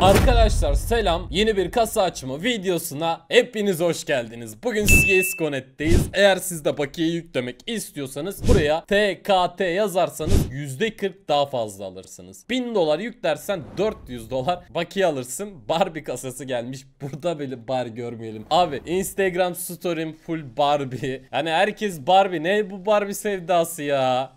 Arkadaşlar selam. Yeni bir kasa açma videosuna hepiniz hoş geldiniz. Bugün CSGO.net'teyiz Eğer siz de bakiye yüklemek istiyorsanız buraya TKT yazarsanız %40 daha fazla alırsınız. 1000 dolar yüklersen 400 dolar bakiye alırsın. Barbie kasası gelmiş. Burada böyle bar görmeyelim. Abi Instagram story'm full Barbie. Hani herkes Barbie. Ne bu Barbie sevdası ya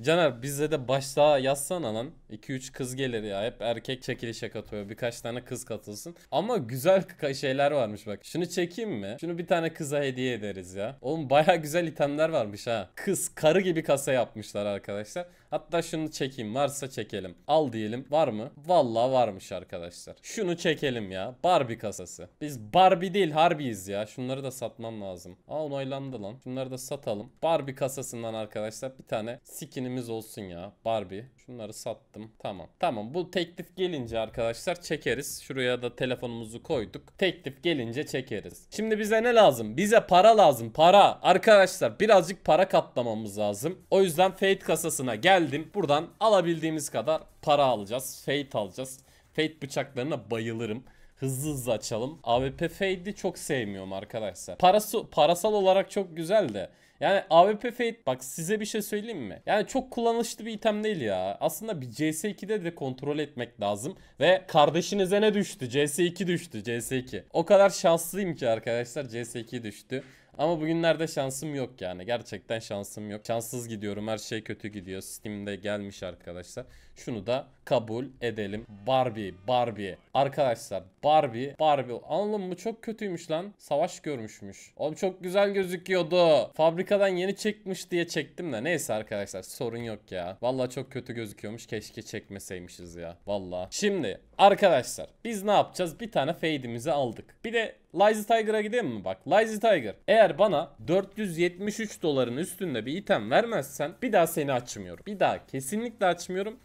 Caner bize de başta yazsana lan. 2-3 kız gelir ya. Hep erkek çekilişe katıyor. Birkaç tane kız katılsın. Ama güzel şeyler varmış bak. Şunu çekeyim mi? Şunu bir tane kıza hediye ederiz ya. Oğlum baya güzel itemler varmış ha. Kız karı gibi kasa yapmışlar arkadaşlar. Hatta şunu çekeyim. Varsa çekelim. Al diyelim. Var mı? Vallahi varmış arkadaşlar. Şunu çekelim ya. Barbie kasası. Biz Barbie değil Harbiyiz ya. Şunları da satmam lazım. Aa onaylandı lan. Şunları da satalım. Barbie kasasından arkadaşlar bir tane skinimiz olsun ya. Barbie. Şunları sattım. Tamam. Tamam bu teklif gelince arkadaşlar çekeriz. Şuraya da telefonumuzu koyduk. Teklif gelince çekeriz. Şimdi bize ne lazım? Bize para lazım. Para. Arkadaşlar birazcık para katlamamız lazım. O yüzden Fate kasasına geldim. Buradan alabildiğimiz kadar para alacağız. Fate alacağız. Fate bıçaklarına bayılırım. Hızlı hızlı açalım. AWP Fade'i çok sevmiyorum arkadaşlar. Parası, parasal olarak çok güzel de. Yani AWP Fade bak size bir şey söyleyeyim mi? Yani çok kullanışlı bir item değil ya. Aslında bir CS2'de de kontrol etmek lazım. Ve kardeşinize ne düştü? CS2 düştü. CS2. O kadar şanslıyım ki arkadaşlar CS2 düştü. Ama bugünlerde şansım yok yani. Gerçekten şansım yok. Şanssız gidiyorum. Her şey kötü gidiyor. Steam'de gelmiş arkadaşlar. Şunu da kabul edelim. Barbie, Barbie. Arkadaşlar Barbie, Barbie. Anladın mı? Çok kötüymüş lan. Savaş görmüşmüş. Oğlum çok güzel gözüküyordu. Fabrikadan yeni çekmiş diye çektim de. Neyse arkadaşlar sorun yok ya. Vallahi çok kötü gözüküyormuş. Keşke çekmeseymişiz ya. Vallahi. Şimdi arkadaşlar biz ne yapacağız? Bir tane fade'imizi aldık. Bir de Lazy Tiger'a gidelim mi bak? Lazy Tiger eğer bana 473 doların üstünde bir item vermezsen bir daha seni açmıyorum. Bir daha kesinlikle açmıyorum.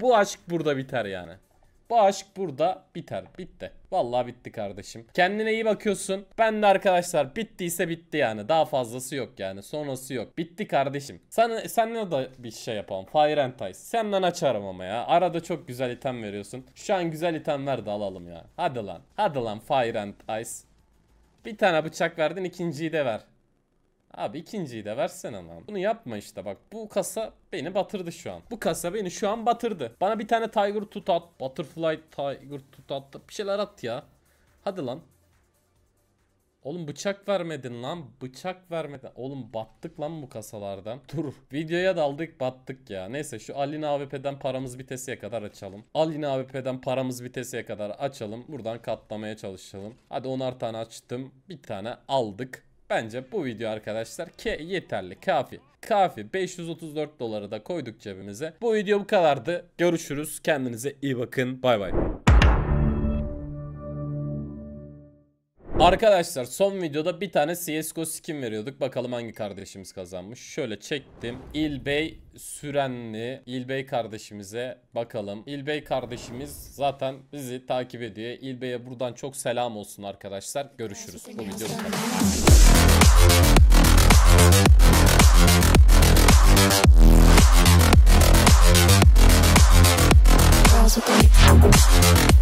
Bu aşk burada biter yani. Bu aşk burada biter. Bitti. Vallahi bitti kardeşim. Kendine iyi bakıyorsun. Ben de arkadaşlar bittiyse bitti yani. Daha fazlası yok yani. Sonrası yok. Bitti kardeşim. Sana, seninle de bir şey yapalım. Fire and Ice. Senden açarım ama ya. Arada çok güzel item veriyorsun. Şu an güzel item ver de alalım ya. Hadi lan. Hadi lan Fire and Ice. Bir tane bıçak verdin ikinciyi de ver. Abi ikinciyi de versene lan. Bunu yapma işte bak. Bu kasa beni batırdı şu an. Bu kasa beni şu an batırdı. Bana bir tane Tiger tut at. Butterfly Tiger tut at. Bir şeyler at ya. Hadi lan. Oğlum bıçak vermedin lan. Bıçak vermedin. Oğlum battık lan bu kasalardan. Dur. Videoya daldık battık ya. Neyse şu Alina AWP'den paramız bitesiye kadar açalım. Alina AWP'den paramız bitesiye kadar açalım. Buradan katlamaya çalışalım. Hadi 10'ar tane açtım. Bir tane aldık. Bence bu video arkadaşlar ke yeterli kafi. Kafi 534 doları da koyduk cebimize. Bu video bu kadardı. Görüşürüz. Kendinize iyi bakın. Bay bay. Arkadaşlar son videoda bir tane CSGO skin veriyorduk. Bakalım hangi kardeşimiz kazanmış. Şöyle çektim. İlbey Sürenli İlbey kardeşimize bakalım. İlbey kardeşimiz zaten bizi takip ediyor. İlbey'e buradan çok selam olsun arkadaşlar. Görüşürüz bu videoda. Thank